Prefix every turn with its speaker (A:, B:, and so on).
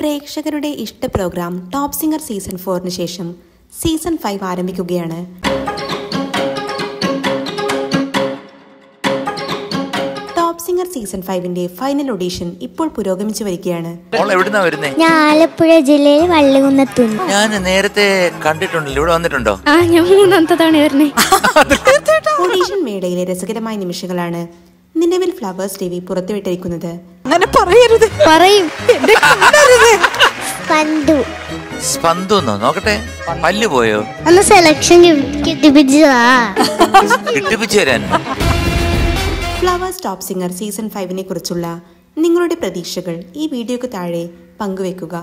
A: പ്രേക്ഷകരുടെ ഇഷ്ട programme top singer season ഫോറിന് ശേഷം സീസൺ ഫൈവ് ആരംഭിക്കുകയാണ്. ടോപ്പ് സിംഗർ സീസൺ ഫൈവിന്റെ ഫൈനൽ ഓഡീഷൻ ഇപ്പോൾ പുരോഗമിച്ചു വരികയാണ്.
B: മോൾ എവിടുന്നാ വരുന്നേ?
C: ഞാൻ ആലപ്പുഴ ജില്ലയിൽ വള്ളികുന്നത്തുനിന്ന്.
B: ഞാൻ നേരത്തെ കണ്ടിട്ടുണ്ടല്ലോ. ഇവിടെ വന്നിട്ടുണ്ടോ?
C: ആ ഞാൻ മൂന്നാമത്തെ തവണ
A: ഓഡീഷൻ മേളയിലെ രസകരമായ നിമിഷങ്ങളാണ് നിലവിൽ ഫ്ലവേഴ്സ് ടി വി പുറത്തുവിട്ടിരിക്കുന്നത്.
D: അങ്ങനെ പറയരുത്.
C: പറയും.
D: എന്നെ കൊല്ലരുത്.
C: പന്തു
B: സ്പന്ദുന്നോ നോക്കട്ടെ. പല്ല് പോയോ?
C: അന്ന് സെലക്ഷൻ കിട്ടിപ്പിച്ചതാ.
B: കിട്ടിപ്പിച്ചു തരാൻ
A: ഫ്ലവേഴ്സ് ടോപ്പ് സിംഗർ സീസൺ ഫൈവിനെ കുറിച്ചുള്ള നിങ്ങളുടെ പ്രതീക്ഷകൾ ഈ വീഡിയോക്ക് താഴെ പങ്കുവെക്കുക.